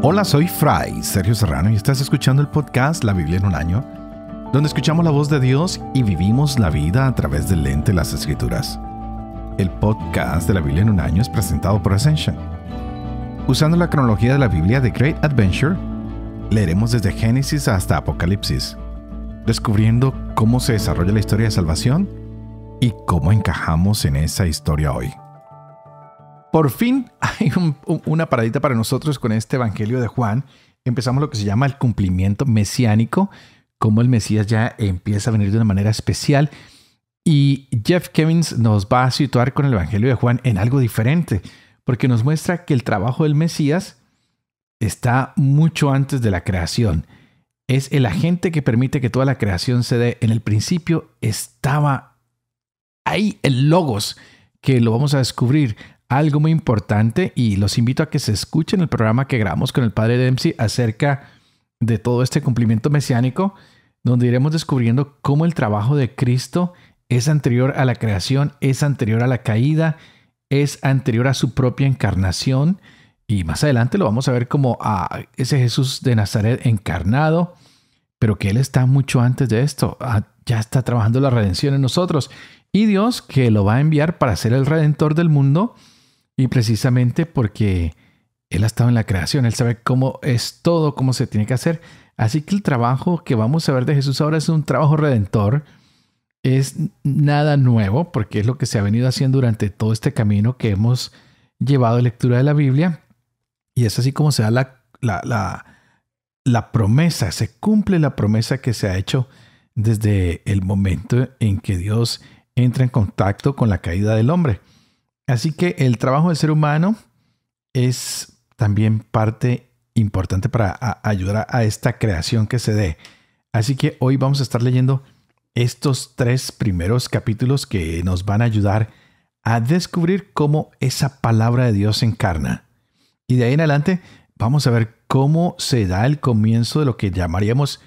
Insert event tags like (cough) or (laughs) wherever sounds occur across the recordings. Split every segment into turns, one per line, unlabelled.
Hola, soy Fray Sergio Serrano y estás escuchando el podcast La Biblia en un año, donde escuchamos la voz de Dios y vivimos la vida a través del lente de las Escrituras. El podcast de la Biblia en un año es presentado por Ascension. Usando la cronología de la Biblia de Great Adventure, leeremos desde Génesis hasta Apocalipsis, descubriendo cómo se desarrolla la historia de salvación y cómo encajamos en esa historia hoy. Por fin hay una paradita para nosotros con este Evangelio de Juan. Empezamos lo que se llama el cumplimiento mesiánico, cómo el Mesías ya empieza a venir de una manera especial. Y Jeff Kevins nos va a situar con el Evangelio de Juan en algo diferente, porque nos muestra que el trabajo del Mesías está mucho antes de la creación. Es el agente que permite que toda la creación se dé. En el principio estaba ahí el logos, que lo vamos a descubrir algo muy importante y los invito a que se escuchen el programa que grabamos con el padre Dempsey acerca de todo este cumplimiento mesiánico, donde iremos descubriendo cómo el trabajo de Cristo es anterior a la creación, es anterior a la caída, es anterior a su propia encarnación. Y más adelante lo vamos a ver como a ese Jesús de Nazaret encarnado, pero que Él está mucho antes de esto, ah, ya está trabajando la redención en nosotros. Y Dios que lo va a enviar para ser el redentor del mundo y precisamente porque Él ha estado en la creación, Él sabe cómo es todo, cómo se tiene que hacer. Así que el trabajo que vamos a ver de Jesús ahora es un trabajo redentor. Es nada nuevo porque es lo que se ha venido haciendo durante todo este camino que hemos llevado de lectura de la Biblia. Y es así como se da la, la, la, la promesa, se cumple la promesa que se ha hecho desde el momento en que Dios entra en contacto con la caída del hombre. Así que el trabajo del ser humano es también parte importante para ayudar a esta creación que se dé. Así que hoy vamos a estar leyendo estos tres primeros capítulos que nos van a ayudar a descubrir cómo esa palabra de Dios se encarna. Y de ahí en adelante vamos a ver cómo se da el comienzo de lo que llamaríamos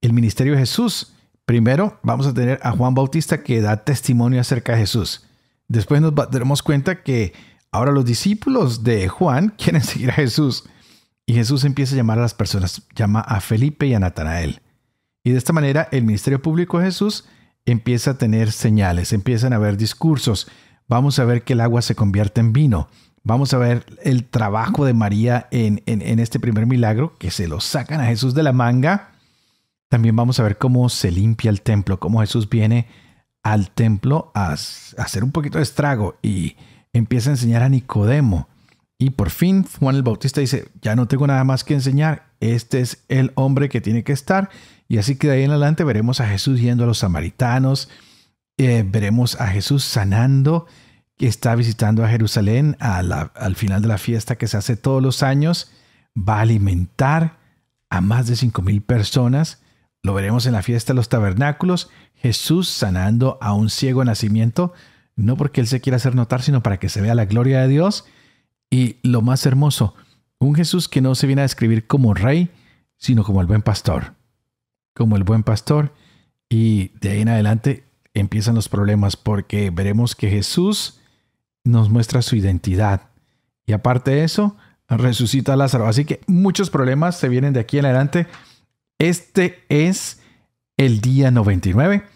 el ministerio de Jesús. Primero vamos a tener a Juan Bautista que da testimonio acerca de Jesús. Después nos daremos cuenta que ahora los discípulos de Juan (laughs) quieren seguir a Jesús. Y Jesús empieza a llamar a las personas, llama a Felipe y a Natanael. Y de esta manera el ministerio público de Jesús empieza a tener señales, empiezan a haber discursos. Vamos a ver que el agua se convierte en vino. Vamos a ver el trabajo de María en, en, este primer milagro, que se lo sacan a Jesús de la manga. También vamos a ver cómo se limpia el templo, cómo Jesús viene al templo a, hacer un poquito de estrago y empieza a enseñar a Nicodemo. Y por fin Juan el Bautista dice, ya no tengo nada más que enseñar, este es el hombre que tiene que estar. Y así que de ahí en adelante veremos a Jesús yendo a los samaritanos, eh, veremos a Jesús sanando, que está visitando a Jerusalén al final de la fiesta que se hace todos los años, va a alimentar a más de cinco mil personas, lo veremos en la fiesta de los tabernáculos Jesús sanando a un ciego nacimiento, no porque Él se quiera hacer notar, sino para que se vea la gloria de Dios. Y lo más hermoso, un Jesús que no se viene a describir como rey, sino como el buen pastor. Como el buen pastor. Y de ahí en adelante empiezan los problemas porque veremos que Jesús nos muestra su identidad. Y aparte de eso, resucita a Lázaro. Así que muchos problemas se vienen de aquí en adelante. Este es el día 99.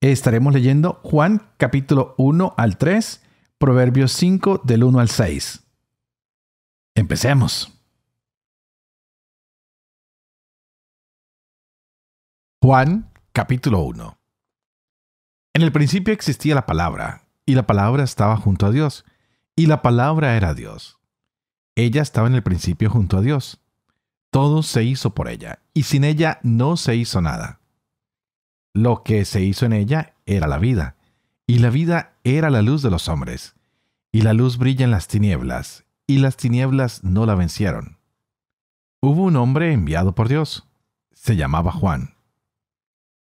Estaremos leyendo Juan capítulo 1 al 3, Proverbios 5 del 1 al 6. Empecemos. Juan capítulo 1 En el principio existía la palabra, y la palabra estaba junto a Dios, y la palabra era Dios. Ella estaba en el principio junto a Dios. Todo se hizo por ella, y sin ella no se hizo nada. Lo que se hizo en ella era la vida, y la vida era la luz de los hombres. Y la luz brilla en las tinieblas, y las tinieblas no la vencieron. Hubo un hombre enviado por Dios. Se llamaba Juan.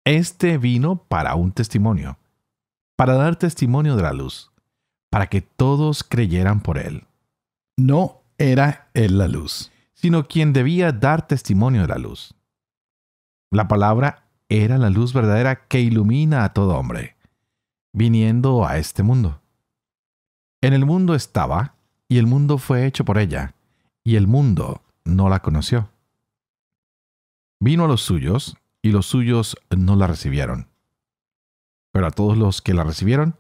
Este vino para un testimonio, para dar testimonio de la luz, para que todos creyeran por él. No era él la luz, sino quien debía dar testimonio de la luz. La palabra era la luz verdadera que ilumina a todo hombre, viniendo a este mundo. En el mundo estaba, y el mundo fue hecho por ella, y el mundo no la conoció. Vino a los suyos, y los suyos no la recibieron. Pero a todos los que la recibieron,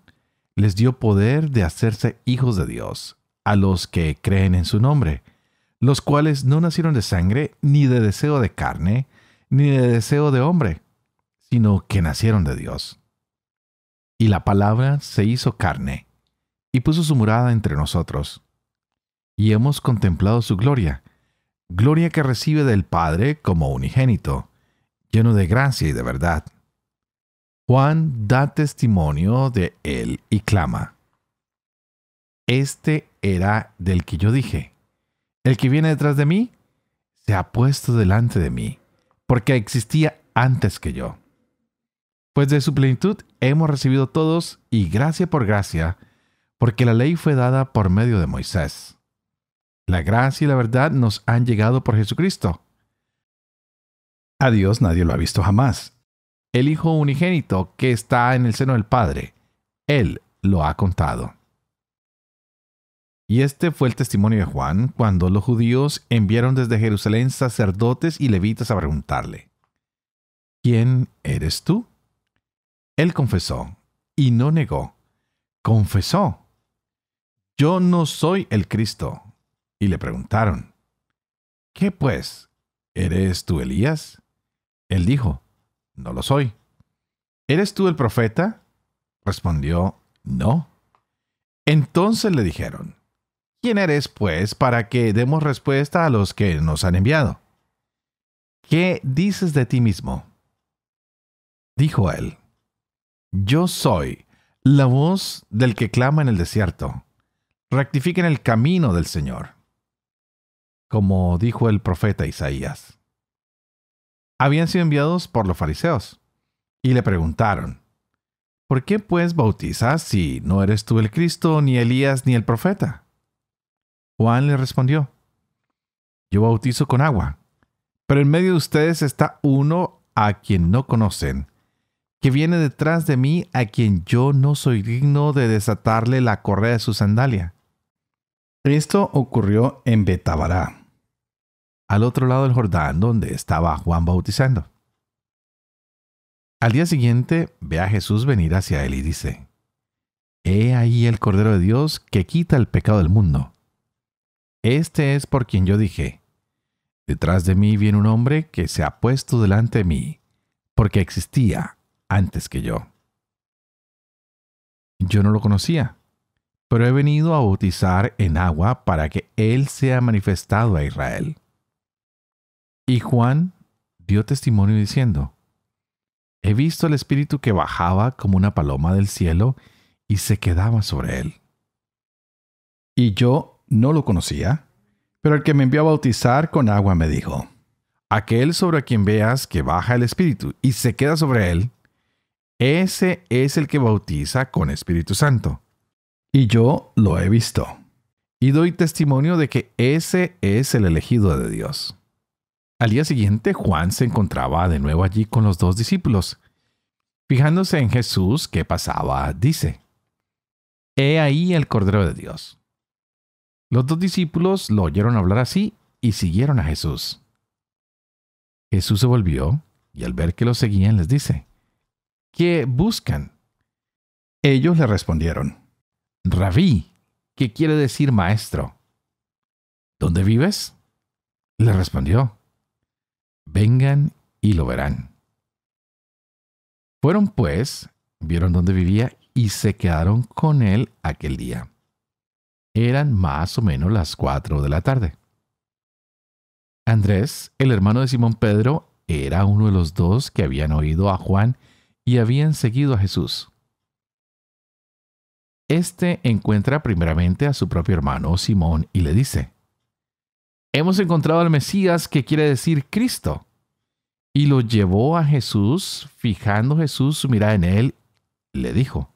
les dio poder de hacerse hijos de Dios, a los que creen en su nombre, los cuales no nacieron de sangre, ni de deseo de carne, ni de deseo de hombre, sino que nacieron de Dios. Y la palabra se hizo carne, y puso su morada entre nosotros. Y hemos contemplado su gloria, gloria que recibe del Padre como unigénito, lleno de gracia y de verdad. Juan da testimonio de él y clama. Este era del que yo dije, el que viene detrás de mí se ha puesto delante de mí, porque existía antes que yo. Pues de su plenitud hemos recibido todos y gracia por gracia, porque la ley fue dada por medio de Moisés. La gracia y la verdad nos han llegado por Jesucristo. A Dios nadie lo ha visto jamás. El Hijo unigénito que está en el seno del Padre, Él lo ha contado. Y este fue el testimonio de Juan cuando los judíos enviaron desde Jerusalén sacerdotes y levitas a preguntarle, ¿quién eres tú? Él confesó, y no negó, confesó, yo no soy el Cristo. Y le preguntaron, ¿qué pues? ¿Eres tú Elías? Él dijo, no lo soy. ¿Eres tú el profeta? Respondió, no. Entonces le dijeron, ¿quién eres pues para que demos respuesta a los que nos han enviado? ¿Qué dices de ti mismo? Dijo él, yo soy la voz del que clama en el desierto. Rectifiquen el camino del Señor. Como dijo el profeta Isaías. Habían sido enviados por los fariseos y le preguntaron, ¿por qué pues bautizas si no eres tú el Cristo, ni Elías, ni el profeta? Juan le respondió, yo bautizo con agua, pero en medio de ustedes está uno a quien no conocen que viene detrás de mí a quien yo no soy digno de desatarle la correa de su sandalia. Esto ocurrió en Betabará, al otro lado del Jordán donde estaba Juan bautizando. Al día siguiente ve a Jesús venir hacia él y dice, He ahí el Cordero de Dios que quita el pecado del mundo. Este es por quien yo dije, Detrás de mí viene un hombre que se ha puesto delante de mí, porque existía antes que yo. Yo no lo conocía, pero he venido a bautizar en agua para que Él sea manifestado a Israel. Y Juan dio testimonio diciendo, He visto al Espíritu que bajaba como una paloma del cielo y se quedaba sobre él. Y yo no lo conocía, pero el que me envió a bautizar con agua me dijo, Aquel sobre quien veas que baja el Espíritu y se queda sobre él, ese es el que bautiza con Espíritu Santo. Y yo lo he visto. Y doy testimonio de que ese es el elegido de Dios. Al día siguiente Juan se encontraba de nuevo allí con los dos discípulos. Fijándose en Jesús que pasaba, dice, He ahí el Cordero de Dios. Los dos discípulos lo oyeron hablar así y siguieron a Jesús. Jesús se volvió y al ver que lo seguían les dice, ¿Qué buscan? Ellos le respondieron, Rabí, ¿qué quiere decir maestro? ¿Dónde vives? Le respondió, vengan y lo verán. Fueron pues, vieron dónde vivía y se quedaron con él aquel día. Eran más o menos las cuatro de la tarde. Andrés, el hermano de Simón Pedro, era uno de los dos que habían oído a Juan y habían seguido a Jesús. Este encuentra primeramente a su propio hermano Simón y le dice, Hemos encontrado al Mesías que quiere decir Cristo. Y lo llevó a Jesús, fijando Jesús su mirada en él, le dijo,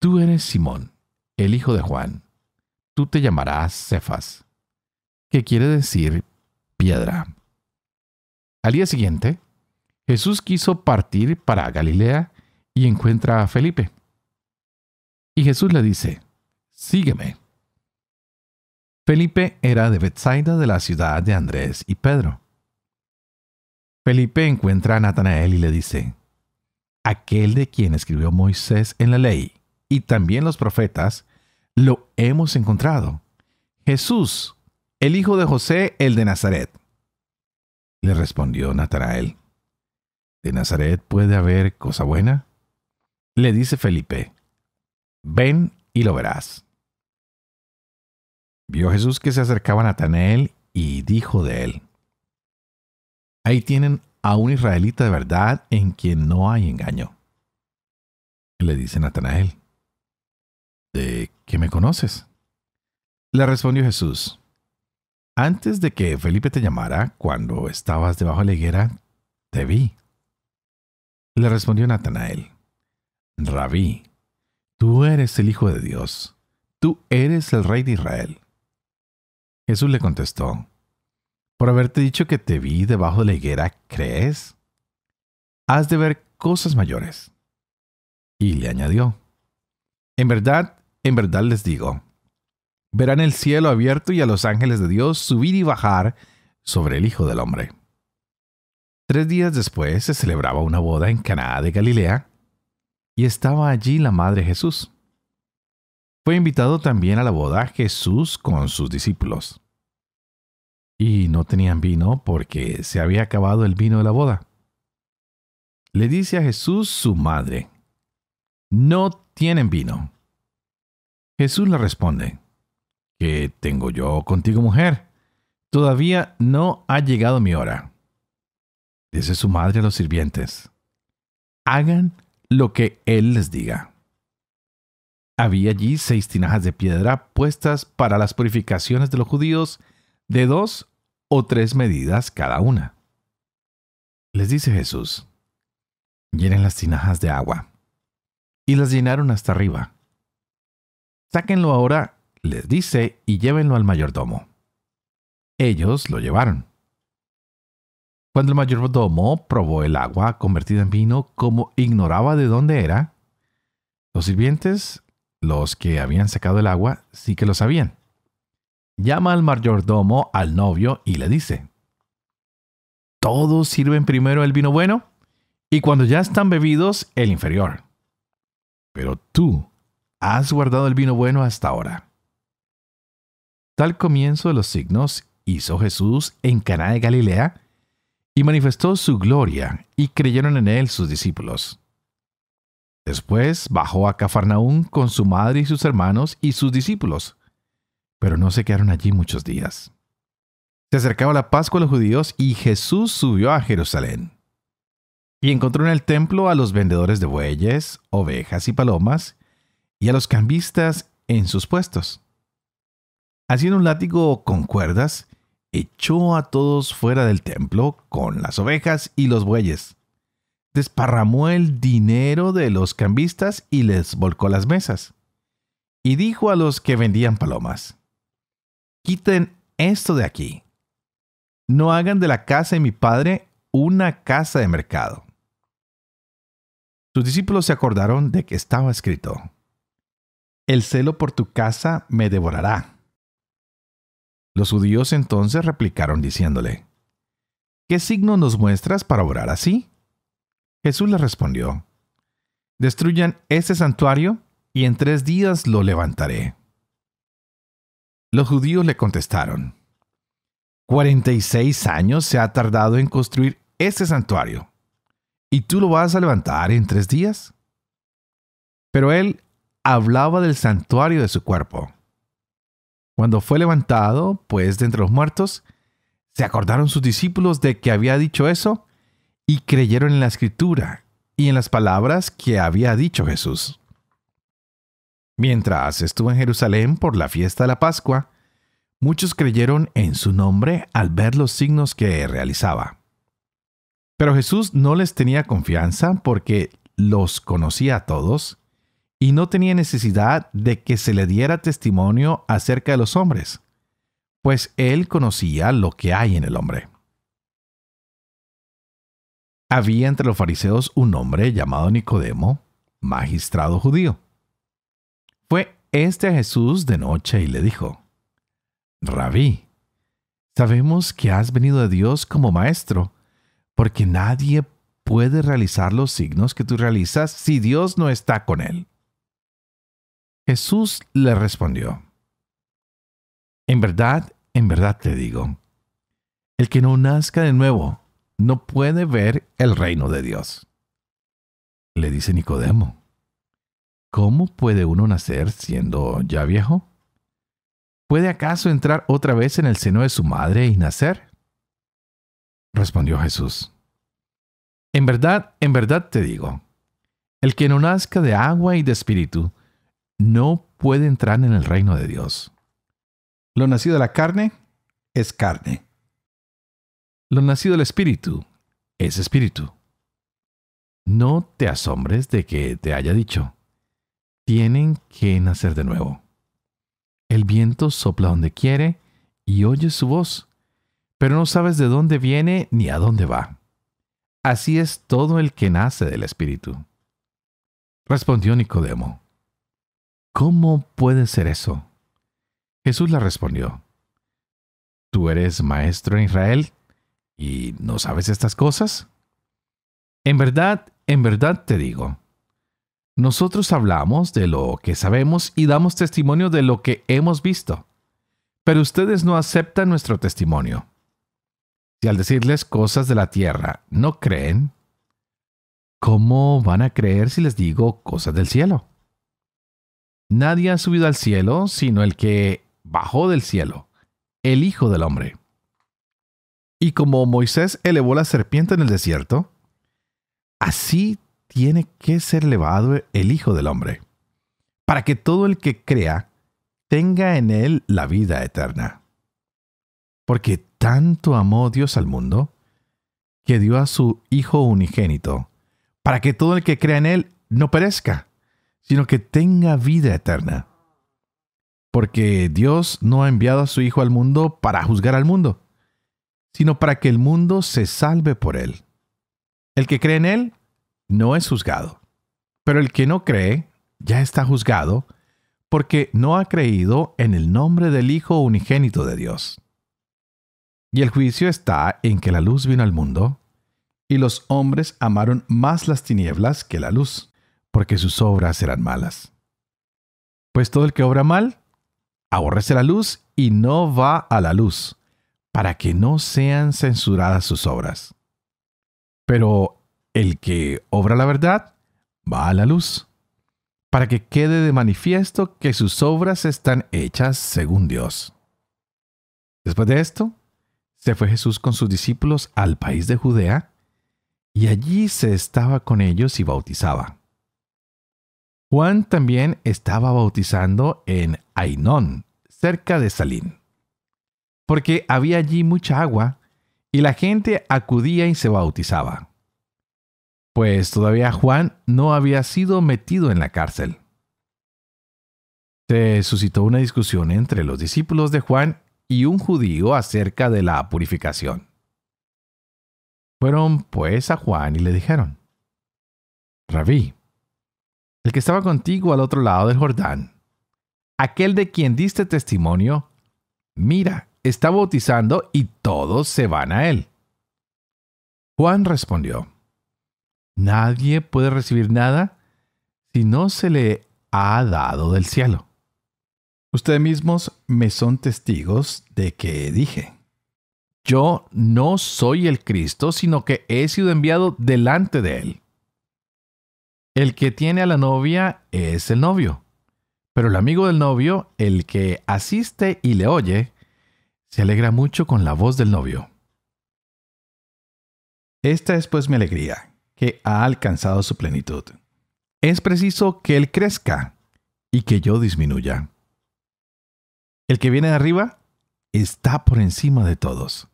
Tú eres Simón, el hijo de Juan, tú te llamarás Cefas, que quiere decir piedra. Al día siguiente, Jesús quiso partir para Galilea y encuentra a Felipe. Y Jesús le dice, sígueme. Felipe era de Bethsaida de la ciudad de Andrés y Pedro. Felipe encuentra a Natanael y le dice, Aquel de quien escribió Moisés en la ley y también los profetas, lo hemos encontrado. Jesús, el hijo de José, el de Nazaret. Le respondió Natanael, ¿de Nazaret puede haber cosa buena? Le dice Felipe, ven y lo verás. Vio Jesús que se acercaba a Natanael y dijo de él, Ahí tienen a un israelita de verdad en quien no hay engaño. Le dice Natanael, ¿de qué me conoces? Le respondió Jesús, antes de que Felipe te llamara, cuando estabas debajo de la higuera, te vi. Le respondió Natanael, Rabí, tú eres el Hijo de Dios, tú eres el Rey de Israel. Jesús le contestó, por haberte dicho que te vi debajo de la higuera, ¿crees? Has de ver cosas mayores. Y le añadió, En verdad, en verdad les digo, verán el cielo abierto y a los ángeles de Dios subir y bajar sobre el Hijo del Hombre. Tres días después se celebraba una boda en Caná de Galilea, y estaba allí la madre Jesús. Fue invitado también a la boda Jesús con sus discípulos y no tenían vino porque se había acabado el vino de la boda. Le dice a Jesús su madre, no tienen vino. Jesús le responde, ¿qué tengo yo contigo mujer? Todavía no ha llegado mi hora. Dice su madre a los sirvientes, hagan lo que él les diga. Había allí seis tinajas de piedra puestas para las purificaciones de los judíos de dos o tres medidas cada una. Les dice Jesús, llenen las tinajas de agua. Y las llenaron hasta arriba. Sáquenlo ahora, les dice, y llévenlo al mayordomo. Ellos lo llevaron. Cuando el mayordomo probó el agua convertida en vino, como ignoraba de dónde era, los sirvientes, los que habían sacado el agua, sí que lo sabían llama al mayordomo al novio y le dice, todos sirven primero el vino bueno y cuando ya están bebidos el inferior. Pero tú has guardado el vino bueno hasta ahora. Tal comienzo de los signos hizo Jesús en Caná de Galilea y manifestó su gloria y creyeron en él sus discípulos. Después bajó a Cafarnaún con su madre y sus hermanos y sus discípulos pero no se quedaron allí muchos días. Se acercaba la Pascua a los judíos y Jesús subió a Jerusalén. Y encontró en el templo a los vendedores de bueyes, ovejas y palomas, y a los cambistas en sus puestos. Haciendo un látigo con cuerdas, echó a todos fuera del templo con las ovejas y los bueyes. Desparramó el dinero de los cambistas y les volcó las mesas. Y dijo a los que vendían palomas, quiten esto de aquí. No hagan de la casa de mi padre una casa de mercado. Sus discípulos se acordaron de que estaba escrito, El celo por tu casa me devorará. Los judíos entonces replicaron diciéndole, ¿Qué signo nos muestras para orar así? Jesús les respondió, Destruyan este santuario y en tres días lo levantaré. Los judíos le contestaron, 46 años se ha tardado en construir este santuario, ¿y tú lo vas a levantar en tres días? Pero él hablaba del santuario de su cuerpo. Cuando fue levantado, pues, de entre los muertos, se acordaron sus discípulos de que había dicho eso y creyeron en la escritura y en las palabras que había dicho Jesús. Mientras estuvo en Jerusalén por la fiesta de la Pascua, muchos creyeron en su nombre al ver los signos que realizaba. Pero Jesús no les tenía confianza porque los conocía a todos y no tenía necesidad de que se le diera testimonio acerca de los hombres, pues él conocía lo que hay en el hombre. Había entre los fariseos un hombre llamado Nicodemo, magistrado judío. Fue este a Jesús de noche y le dijo, Rabí, sabemos que has venido a Dios como maestro, porque nadie puede realizar los signos que tú realizas si Dios no está con él. Jesús le respondió, En verdad, en verdad te digo, el que no nazca de nuevo no puede ver el reino de Dios. Le dice Nicodemo, ¿cómo puede uno nacer siendo ya viejo? ¿Puede acaso entrar otra vez en el seno de su madre y nacer? Respondió Jesús, En verdad, en verdad te digo, el que no nazca de agua y de espíritu, no puede entrar en el reino de Dios. Lo nacido de la carne es carne. Lo nacido del espíritu es espíritu. No te asombres de que te haya dicho, tienen que nacer de nuevo. El viento sopla donde quiere y oyes su voz, pero no sabes de dónde viene ni a dónde va. Así es todo el que nace del Espíritu. Respondió Nicodemo, ¿Cómo puede ser eso? Jesús le respondió, ¿Tú eres maestro en Israel y no sabes estas cosas? En verdad, en verdad te digo, nosotros hablamos de lo que sabemos y damos testimonio de lo que hemos visto, pero ustedes no aceptan nuestro testimonio. Si al decirles cosas de la tierra no creen, ¿cómo van a creer si les digo cosas del cielo? Nadie ha subido al cielo sino el que bajó del cielo, el Hijo del Hombre. Y como Moisés elevó la serpiente en el desierto, así tiene que ser elevado el Hijo del Hombre, para que todo el que crea tenga en él la vida eterna. Porque tanto amó Dios al mundo, que dio a su Hijo unigénito, para que todo el que crea en él no perezca, sino que tenga vida eterna. Porque Dios no ha enviado a su Hijo al mundo para juzgar al mundo, sino para que el mundo se salve por él. El que cree en él no es juzgado. Pero el que no cree ya está juzgado porque no ha creído en el nombre del Hijo unigénito de Dios. Y el juicio está en que la luz vino al mundo, y los hombres amaron más las tinieblas que la luz, porque sus obras eran malas. Pues todo el que obra mal, aborrece la luz y no va a la luz, para que no sean censuradas sus obras. Pero el que obra la verdad va a la luz, para que quede de manifiesto que sus obras están hechas según Dios. Después de esto, se fue Jesús con sus discípulos al país de Judea, y allí se estaba con ellos y bautizaba. Juan también estaba bautizando en Ainón, cerca de Salín, porque había allí mucha agua, y la gente acudía y se bautizaba pues todavía Juan no había sido metido en la cárcel. Se suscitó una discusión entre los discípulos de Juan y un judío acerca de la purificación. Fueron pues a Juan y le dijeron, Rabí, el que estaba contigo al otro lado del Jordán, aquel de quien diste testimonio, mira, está bautizando y todos se van a él. Juan respondió, Nadie puede recibir nada si no se le ha dado del cielo. Ustedes mismos me son testigos de que dije, yo no soy el Cristo, sino que he sido enviado delante de él. El que tiene a la novia es el novio, pero el amigo del novio, el que asiste y le oye, se alegra mucho con la voz del novio. Esta es pues mi alegría que ha alcanzado su plenitud. Es preciso que Él crezca y que yo disminuya. El que viene de arriba está por encima de todos.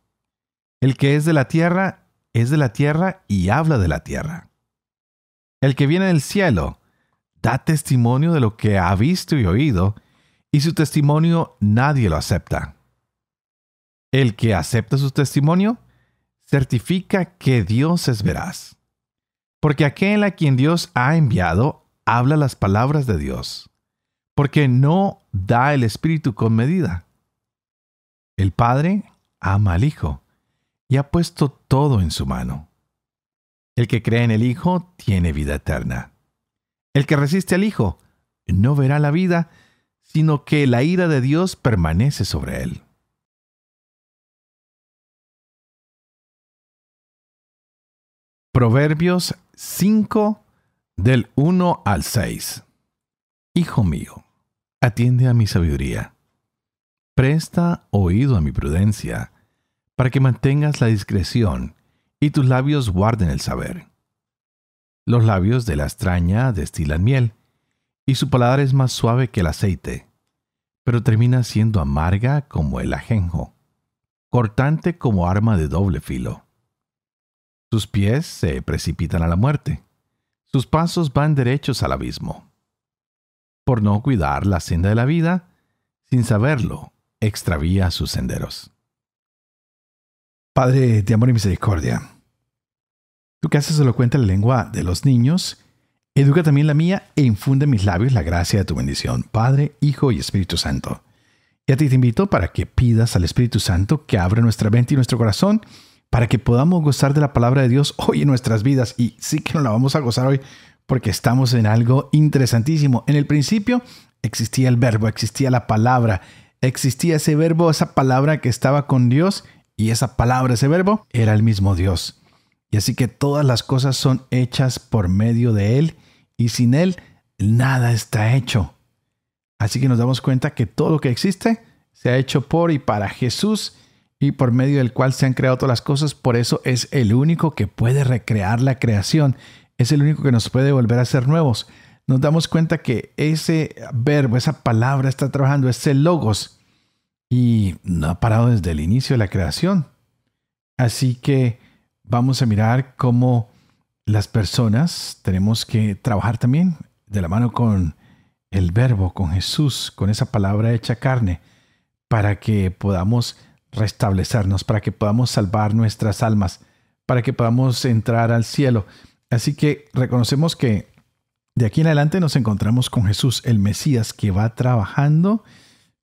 El que es de la tierra es de la tierra y habla de la tierra. El que viene del cielo da testimonio de lo que ha visto y oído, y su testimonio nadie lo acepta. El que acepta su testimonio certifica que Dios es veraz. Porque aquel a quien Dios ha enviado habla las palabras de Dios, porque no da el Espíritu con medida. El Padre ama al Hijo y ha puesto todo en su mano. El que cree en el Hijo tiene vida eterna. El que resiste al Hijo no verá la vida, sino que la ira de Dios permanece sobre él. Proverbios 5 del 1 al 6 Hijo mío, atiende a mi sabiduría. Presta oído a mi prudencia, para que mantengas la discreción y tus labios guarden el saber. Los labios de la extraña destilan miel, y su paladar es más suave que el aceite, pero termina siendo amarga como el ajenjo, cortante como arma de doble filo. Sus pies se precipitan a la muerte, sus pasos van derechos al abismo. Por no cuidar la senda de la vida, sin saberlo, extravía sus senderos. Padre de amor y misericordia, tú que haces cuenta la lengua de los niños, educa también la mía e infunde en mis labios la gracia de tu bendición, Padre, Hijo y Espíritu Santo. Y a ti te invito para que pidas al Espíritu Santo que abra nuestra mente y nuestro corazón para que podamos gozar de la palabra de Dios hoy en nuestras vidas. Y sí que nos la vamos a gozar hoy porque estamos en algo interesantísimo. En el principio existía el verbo, existía la palabra, existía ese verbo, esa palabra que estaba con Dios y esa palabra, ese verbo, era el mismo Dios. Y así que todas las cosas son hechas por medio de Él y sin Él nada está hecho. Así que nos damos cuenta que todo lo que existe se ha hecho por y para Jesús y por medio del cual se han creado todas las cosas. Por eso es el único que puede recrear la creación. Es el único que nos puede volver a ser nuevos. Nos damos cuenta que ese verbo, esa palabra está trabajando, ese logos, y no ha parado desde el inicio de la creación. Así que vamos a mirar cómo las personas tenemos que trabajar también de la mano con el verbo, con Jesús, con esa palabra hecha carne, para que podamos restablecernos, para que podamos salvar nuestras almas, para que podamos entrar al cielo. Así que reconocemos que de aquí en adelante nos encontramos con Jesús, el Mesías, que va trabajando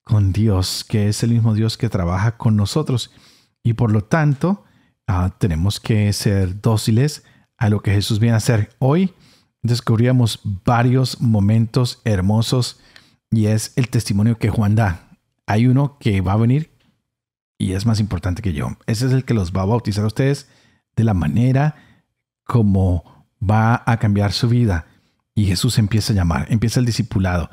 con Dios, que es el mismo Dios que trabaja con nosotros. Y por lo tanto, ah, tenemos que ser dóciles a lo que Jesús viene a hacer. Hoy descubríamos varios momentos hermosos y es el testimonio que Juan da. Hay uno que va a venir y es más importante que yo. Ese es el que los va a bautizar a ustedes de la manera como va a cambiar su vida. Y Jesús empieza a llamar, empieza el discipulado.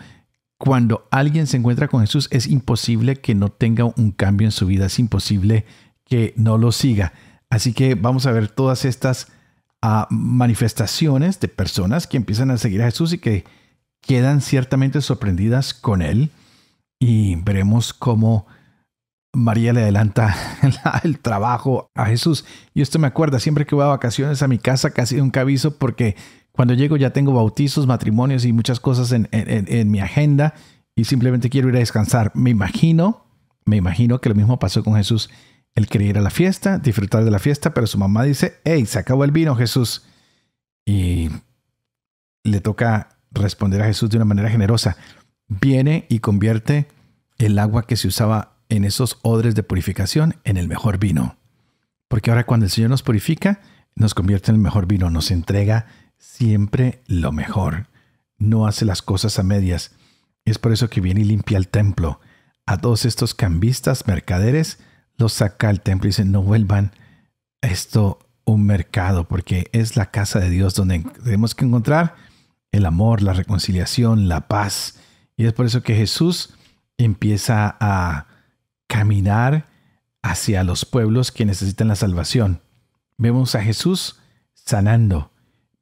Cuando alguien se encuentra con Jesús, es imposible que no tenga un cambio en su vida, es imposible que no lo siga. Así que vamos a ver todas estas ah, manifestaciones de personas que empiezan a seguir a Jesús y que quedan ciertamente sorprendidas con él. Y veremos cómo María le adelanta (laughs) el trabajo a Jesús. Y esto me acuerda, siempre que voy a vacaciones a mi casa, casi un aviso porque cuando llego ya tengo bautizos, matrimonios y muchas cosas en, mi agenda y simplemente quiero ir a descansar. Me imagino, me imagino que lo mismo pasó con Jesús. Él quería ir a la fiesta, disfrutar de la fiesta, pero su mamá dice, hey, se acabó el vino, Jesús. Y le toca responder a Jesús de una manera generosa. Viene y convierte el agua que se usaba en esos odres de purificación en el mejor vino. Porque ahora cuando el Señor nos purifica, nos convierte en el mejor vino, nos entrega siempre lo mejor. No hace las cosas a medias. Es por eso que viene y limpia el templo. A todos estos cambistas, mercaderes, los saca al templo y dice, no vuelvan esto un mercado, porque es la casa de Dios donde tenemos que encontrar el amor, la reconciliación, la paz. Y es por eso que Jesús empieza a caminar hacia los pueblos que necesitan la salvación. Vemos a Jesús sanando.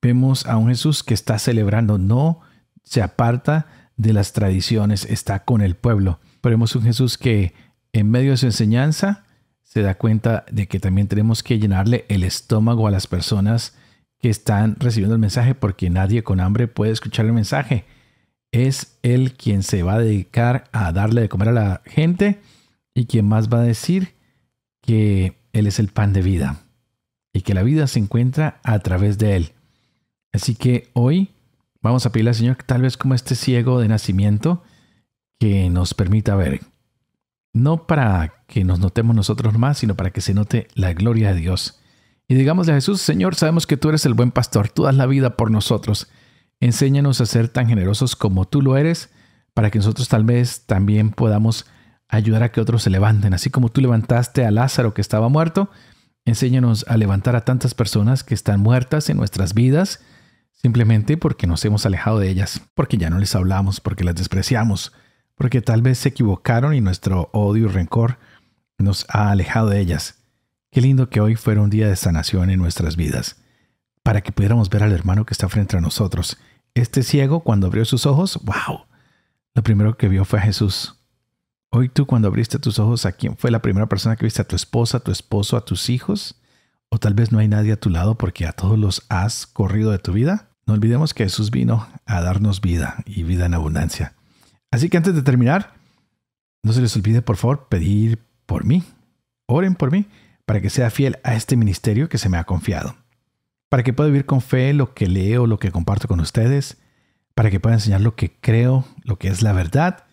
Vemos a un Jesús que está celebrando, no se aparta de las tradiciones, está con el pueblo. Pero vemos un Jesús que en medio de su enseñanza se da cuenta de que también tenemos que llenarle el estómago a las personas que están recibiendo el mensaje porque nadie con hambre puede escuchar el mensaje. Es Él quien se va a dedicar a darle de comer a la gente y quien más va a decir que Él es el pan de vida y que la vida se encuentra a través de Él. Así que hoy vamos a pedirle al Señor que tal vez como este ciego de nacimiento, que nos permita ver, no para que nos notemos nosotros más, sino para que se note la gloria de Dios. Y digamos a Jesús, Señor, sabemos que tú eres el buen pastor, tú das la vida por nosotros. Enséñanos a ser tan generosos como tú lo eres, para que nosotros tal vez también podamos ayudar a que otros se levanten. Así como tú levantaste a Lázaro que estaba muerto, enséñanos a levantar a tantas personas que están muertas en nuestras vidas, simplemente porque nos hemos alejado de ellas, porque ya no les hablamos, porque las despreciamos, porque tal vez se equivocaron y nuestro odio y rencor nos ha alejado de ellas. Qué lindo que hoy fuera un día de sanación en nuestras vidas, para que pudiéramos ver al hermano que está frente a nosotros. Este ciego, cuando abrió sus ojos, wow, lo primero que vio fue a Jesús. Hoy tú cuando abriste tus ojos, ¿a quién fue la primera persona que viste? ¿A tu esposa, a tu esposo, a tus hijos? ¿O tal vez no hay nadie a tu lado porque a todos los has corrido de tu vida? No olvidemos que Jesús vino a darnos vida y vida en abundancia. Así que antes de terminar, no se les olvide por favor pedir por mí. Oren por mí para que sea fiel a este ministerio que se me ha confiado. Para que pueda vivir con fe lo que leo, lo que comparto con ustedes. Para que pueda enseñar lo que creo, lo que es la verdad.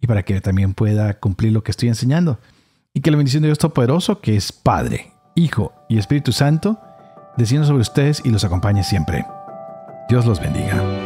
Y para que también pueda cumplir lo que estoy enseñando. Y que la bendición de Dios Todopoderoso, que es Padre, Hijo y Espíritu Santo, descienda sobre ustedes y los acompañe siempre. Dios los bendiga.